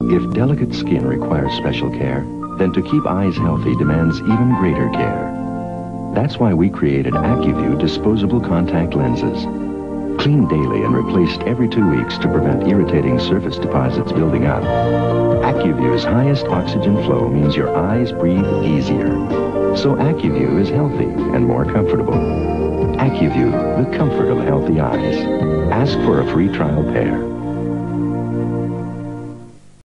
If delicate skin requires special care, then to keep eyes healthy demands even greater care. That's why we created Acuvue disposable contact lenses. Cleaned daily and replaced every two weeks to prevent irritating surface deposits building up. Acuvue's highest oxygen flow means your eyes breathe easier. So Acuvue is healthy and more comfortable. Acuvue, the comfort of healthy eyes. Ask for a free trial pair.